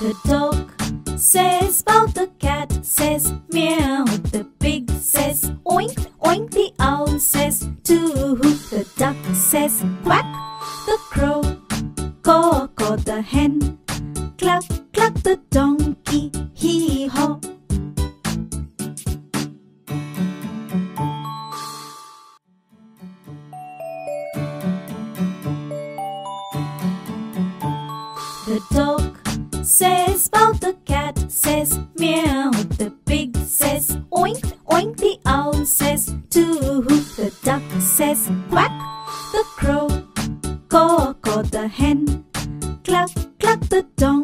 The dog says about the cat says meow. The pig says oink oink. The owl says toot. The duck says quack. The crow caw caw. The hen cluck cluck. The donkey hee haw. The dog says Bob the cat, says meow. The pig says oink, oink. The owl says too. The duck says quack. The crow caw, caw. The hen cluck, cluck. The dog.